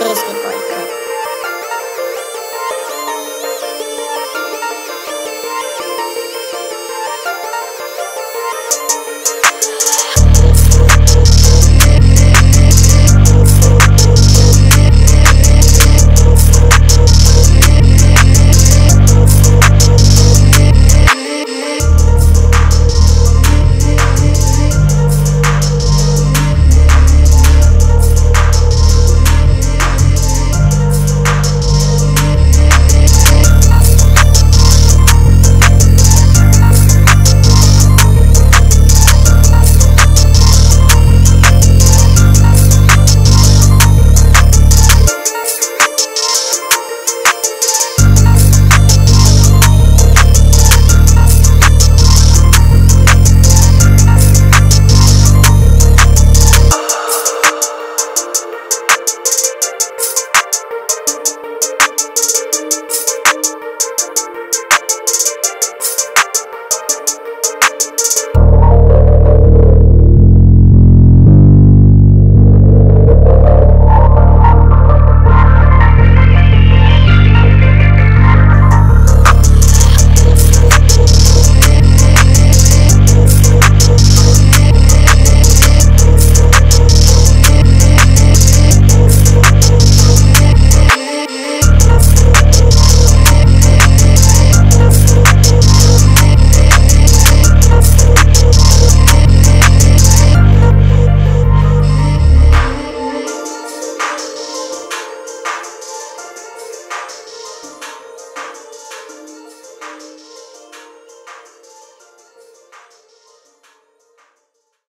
Biscuit Boy